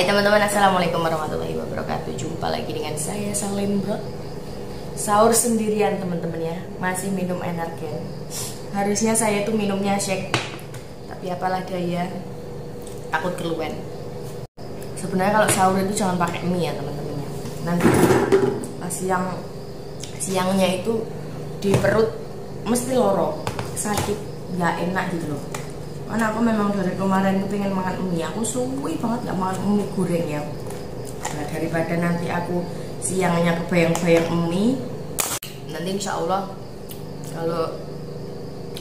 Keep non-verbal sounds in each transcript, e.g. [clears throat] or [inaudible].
Hai teman-teman, Assalamualaikum warahmatullahi wabarakatuh. Jumpa lagi dengan saya Salim Bro. Sahur sendirian teman-teman ya. Masih minum energen Harusnya saya tuh minumnya shake. Tapi apalah daya. Takut keluwen. Sebenarnya kalau sahur itu jangan pakai mie ya teman-teman ya. Nanti siang Siangnya itu di perut Mesti loro. Sakit, nggak enak gitu loh karena aku memang dari kemarin pengen makan mie. Aku suwi banget gak makan mie goreng ya. Nah, daripada nanti aku siangnya kebayang-bayang mie nanti insya Allah kalau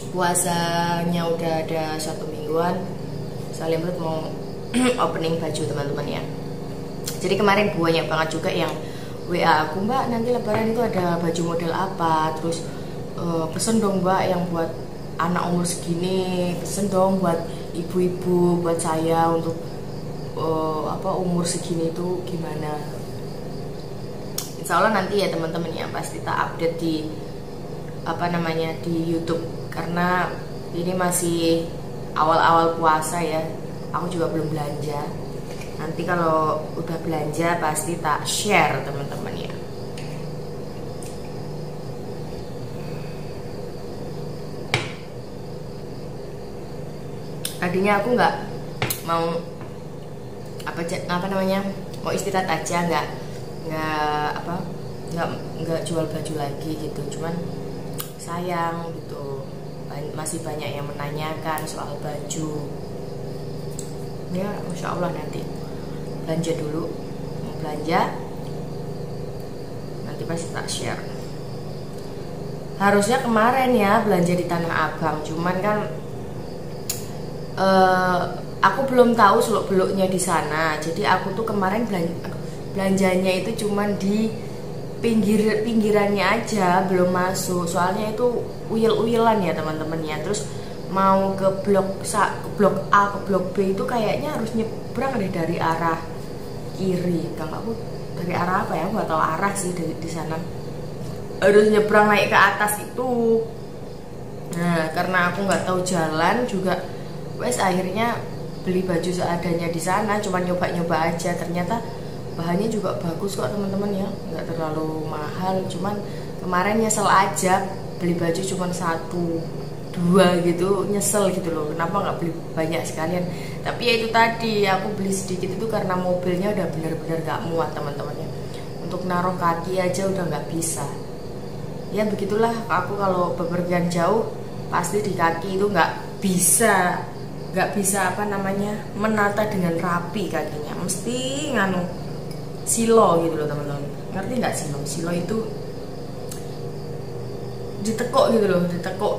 puasanya udah ada satu mingguan saya lihat mau [clears throat] opening baju teman-teman ya. Jadi kemarin banyak banget juga yang WA aku mbak nanti lebaran itu ada baju model apa? Terus uh, pesen dong mbak yang buat anak umur segini pesen dong buat ibu-ibu buat saya untuk uh, apa umur segini itu gimana. Insya Allah nanti ya teman-teman ya pasti tak update di apa namanya di YouTube. Karena ini masih awal-awal puasa ya. Aku juga belum belanja. Nanti kalau udah belanja pasti tak share teman-teman ya tadinya aku nggak mau apa apa namanya mau istirahat aja nggak nggak apa nggak nggak jual baju lagi gitu. Cuman sayang gitu masih banyak yang menanyakan soal baju. Ya masya allah nanti belanja dulu mau belanja nanti pasti tak share. Harusnya kemarin ya belanja di tanah abang cuman kan uh, aku belum tahu seluk beluknya di sana. Jadi aku tuh kemarin belanjanya itu cuman di pinggir pinggirannya aja belum masuk. Soalnya itu uyel-uyelan ya teman-teman ya. Terus mau ke blok ke blok A ke blok B itu kayaknya harus nyebrang deh dari arah kiri. Kalau aku dari arah apa ya? Nggak tahu arah sih dari di sana. Harus nyebrang naik ke atas itu. Nah karena aku nggak tahu jalan juga wes akhirnya beli baju seadanya di sana cuma nyoba-nyoba aja. Ternyata bahannya juga bagus kok teman-teman ya. Nggak terlalu mahal cuman kemarin nyesel aja beli baju cuma satu dua gitu. Nyesel gitu loh kenapa nggak beli banyak sekalian? Tapi ya itu tadi aku beli sedikit itu karena mobilnya udah bener-bener gak muat teman-teman ya. Untuk naruh kaki aja udah nggak bisa. Ya begitulah. Aku kalau bepergian jauh pasti di kaki itu nggak bisa nggak bisa apa namanya menata dengan rapi kakinya. Mesti nganu silo gitu loh teman-teman. Ngerti nggak silo? Silo itu ditekuk gitu loh ditekuk.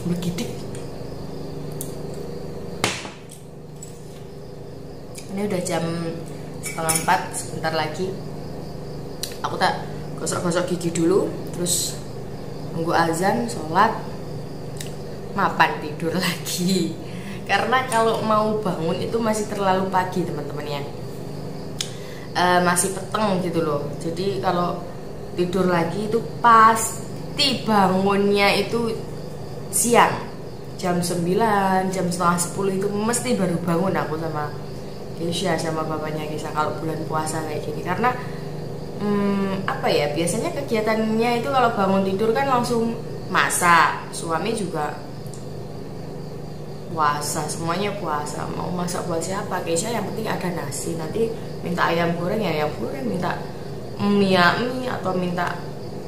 Begitu ini udah jam setengah empat sebentar lagi. Aku tak gosok-gosok gigi dulu terus nunggu azan sholat mapan tidur [laughs] lagi. Karena kalau mau bangun itu masih terlalu pagi teman-teman ya. E, masih peteng gitu loh. Jadi kalau tidur lagi itu pasti bangunnya itu siang. Jam 9 jam setengah 10 itu mesti baru bangun aku sama Keisha sama bapaknya Keisha kalau bulan puasa kayak gini. Karena hmm, apa ya? Biasanya kegiatannya itu kalau bangun tidur kan langsung masak. Suami juga puasa semuanya puasa. Mau masak buat siapa? Keisha yang penting ada nasi. Nanti minta ayam goreng ya ayam goreng. Minta mie ya mie atau minta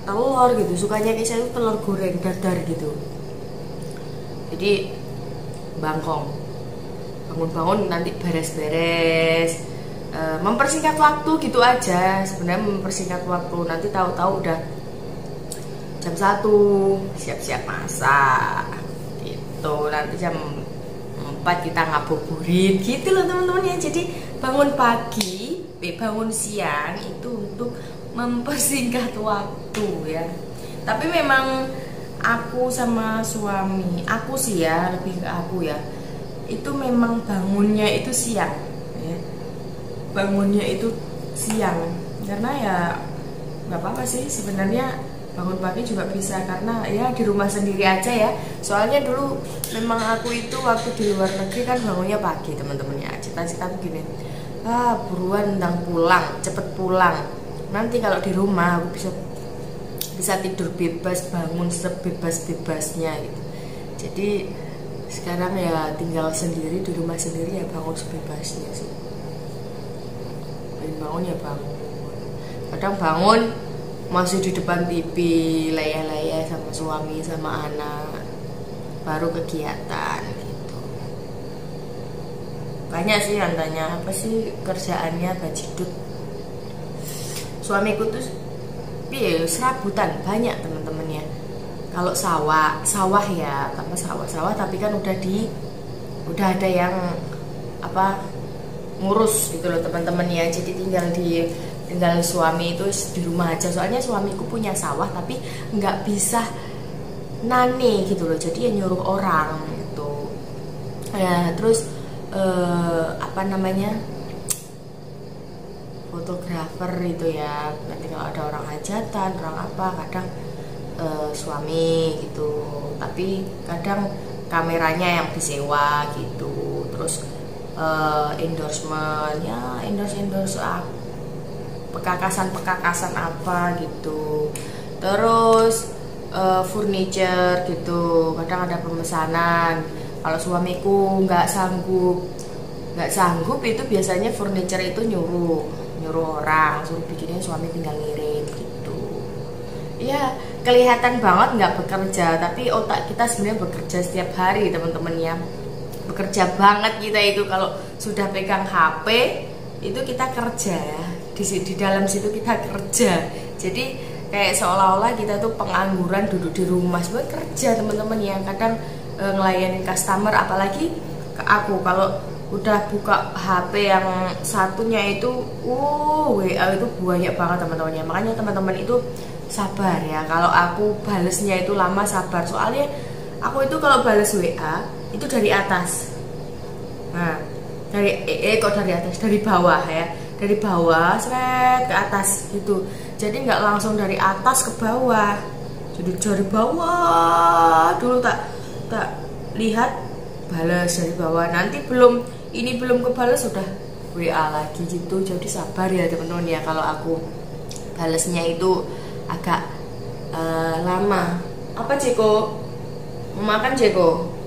telur gitu. Sukanya Keisha itu telur goreng dadar gitu. Jadi bangkong. Bangun-bangun nanti beres-beres uh, mempersingkat waktu gitu aja. Sebenarnya mempersingkat waktu. Nanti tahu-tahu udah jam satu siap-siap masak gitu. Nanti jam 4 kita ngabuburit. Gitu loh teman-teman ya. Jadi bangun pagi eh, bangun siang itu untuk mempersingkat waktu ya. Tapi memang aku sama suami aku sih ya lebih ke aku ya. Itu memang bangunnya itu siang bangunnya itu siang. Karena ya nggak apa-apa sih sebenarnya bangun pagi juga bisa. Karena ya di rumah sendiri aja ya. Soalnya dulu memang aku itu waktu di luar negeri kan bangunnya pagi teman-teman ya cita-cita aku gini ah buruan tentang pulang cepet pulang. Nanti kalau di rumah aku bisa bisa tidur bebas bangun sebebas-bebasnya gitu. Jadi sekarang ya tinggal sendiri di rumah sendiri ya bangun sebebasnya sih bangun ya bangun. Kadang bangun masih di depan TV layar-layar sama suami sama anak. Baru kegiatan gitu. Banyak sih yang tanya apa sih kerjaannya bajidut suamiku tuh piye serabutan. Banyak teman-teman ya kalau sawah sawah ya tanpa sawah sawah tapi kan udah di udah ada yang apa ngurus gitu loh teman-teman ya jadi tinggal di tinggal suami itu di rumah aja. Soalnya suamiku punya sawah tapi nggak bisa nane gitu loh. Jadi ya nyuruh orang gitu. Ya terus eh, apa namanya? Fotografer itu ya. Nanti kalau ada orang hajatan orang apa kadang uh, suami gitu. Tapi kadang kameranya yang disewa gitu. Terus uh, endorsement ya endorse endorse ah, pekakasan pekakasan apa gitu. Terus uh, furniture gitu kadang ada pemesanan. Kalau suamiku nggak sanggup nggak sanggup itu biasanya furniture itu nyuruh nyuruh orang suruh bikinin suami tinggal ngirim gitu. Ya kelihatan banget nggak bekerja tapi otak kita sebenarnya bekerja setiap hari teman-teman ya bekerja banget kita itu. Kalau sudah pegang HP itu kita kerja. Di, di dalam situ kita kerja. Jadi kayak seolah-olah kita tuh pengangguran duduk di rumah. Sebenarnya kerja teman-teman ya. Kadang e, ngelayanin customer apalagi ke aku. Kalau udah buka HP yang satunya itu uh WA itu banyak banget teman-teman ya. Makanya teman-teman itu sabar ya. Kalau aku balesnya itu lama sabar. Soalnya aku itu kalau bales WA itu dari atas. Nah dari eh, eh kok dari atas? Dari bawah ya. Dari bawah seret ke atas gitu. Jadi nggak langsung dari atas ke bawah. Jadi dari bawah dulu tak tak lihat balas dari bawah. Nanti belum ini belum kebales sudah WA lagi gitu. Jadi sabar ya teman-teman ya kalau aku balesnya itu agak uh, lama. Apa Ceko? Mau makan Ceko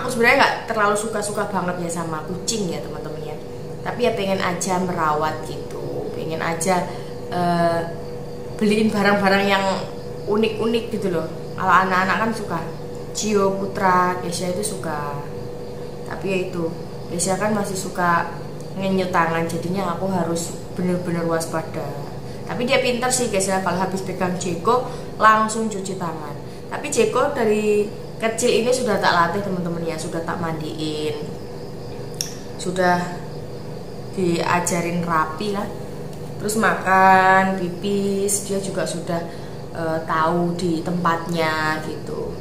aku sebenarnya nggak terlalu suka-suka banget ya sama kucing ya teman-teman ya. Tapi ya pengen aja merawat gitu. Pengen aja uh, beliin barang-barang yang unik-unik gitu loh. Kalau anak-anak kan suka. Cio Putra Kesia itu suka. Tapi ya itu Kesia kan masih suka ngenyut tangan. Jadinya aku harus bener-bener waspada. Tapi dia pinter sih Kesia kalau habis pegang Jeko langsung cuci tangan. Tapi Jeko dari kecil ini sudah tak latih teman-teman ya. Sudah tak mandiin. Sudah diajarin rapi lah. Terus makan pipis. Dia juga sudah uh, tahu di tempatnya gitu.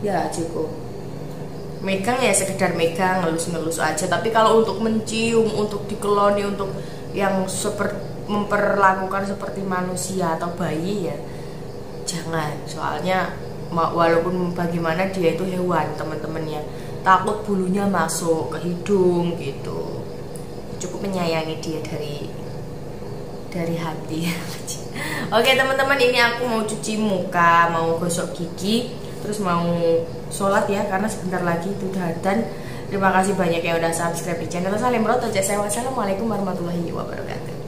Ya Jeko megang ya sekedar megang ngelus-ngelus aja. Tapi kalau untuk mencium untuk dikeloni untuk yang seperti memperlakukan seperti manusia atau bayi ya jangan. Soalnya walaupun bagaimana dia itu hewan teman-teman ya takut bulunya masuk ke hidung gitu. Cukup menyayangi dia dari dari hati. [laughs] Oke teman-teman ini aku mau cuci muka mau gosok gigi terus mau sholat ya karena sebentar lagi itu dan terima kasih banyak yang udah subscribe di channel. Salim Roto Wassalamualaikum warahmatullahi wabarakatuh